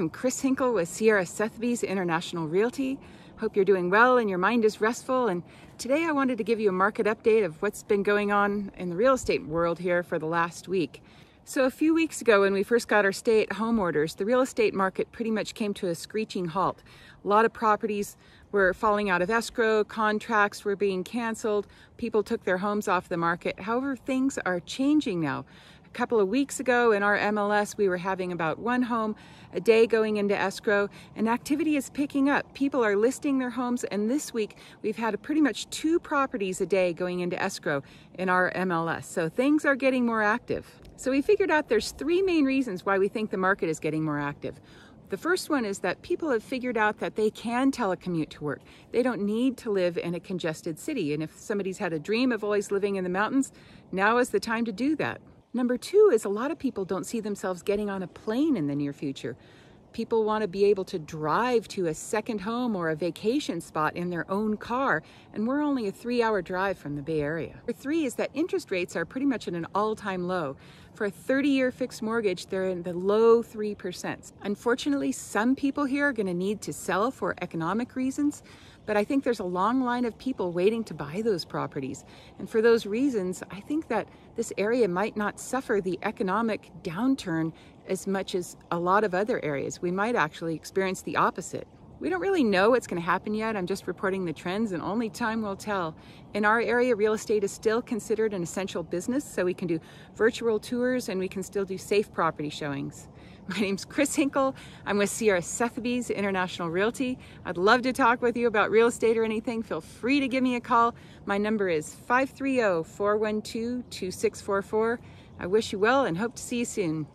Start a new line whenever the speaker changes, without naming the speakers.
I'm Chris Hinkel with Sierra Sotheby's International Realty. Hope you're doing well and your mind is restful. And today I wanted to give you a market update of what's been going on in the real estate world here for the last week. So a few weeks ago when we first got our stay-at-home orders, the real estate market pretty much came to a screeching halt. A lot of properties were falling out of escrow, contracts were being canceled, people took their homes off the market. However, things are changing now. A couple of weeks ago in our MLS, we were having about one home a day going into escrow, and activity is picking up. People are listing their homes, and this week we've had pretty much two properties a day going into escrow in our MLS. So things are getting more active. So we figured out there's three main reasons why we think the market is getting more active. The first one is that people have figured out that they can telecommute to work. They don't need to live in a congested city. And if somebody's had a dream of always living in the mountains, now is the time to do that. Number two is a lot of people don't see themselves getting on a plane in the near future. People want to be able to drive to a second home or a vacation spot in their own car, and we're only a three hour drive from the Bay Area. Number three is that interest rates are pretty much at an all time low. For a 30 year fixed mortgage, they're in the low 3%. Unfortunately, some people here are going to need to sell for economic reasons, but I think there's a long line of people waiting to buy those properties. And for those reasons, I think that this area might not suffer the economic downturn as much as a lot of other areas. We might actually experience the opposite. We don't really know what's going to happen yet. I'm just reporting the trends and only time will tell. In our area, real estate is still considered an essential business, so we can do virtual tours and we can still do safe property showings. My name's Chris Hinkel. I'm with Sierra Sotheby's International Realty. I'd love to talk with you about real estate or anything. Feel free to give me a call. My number is 530 412 2644. I wish you well and hope to see you soon.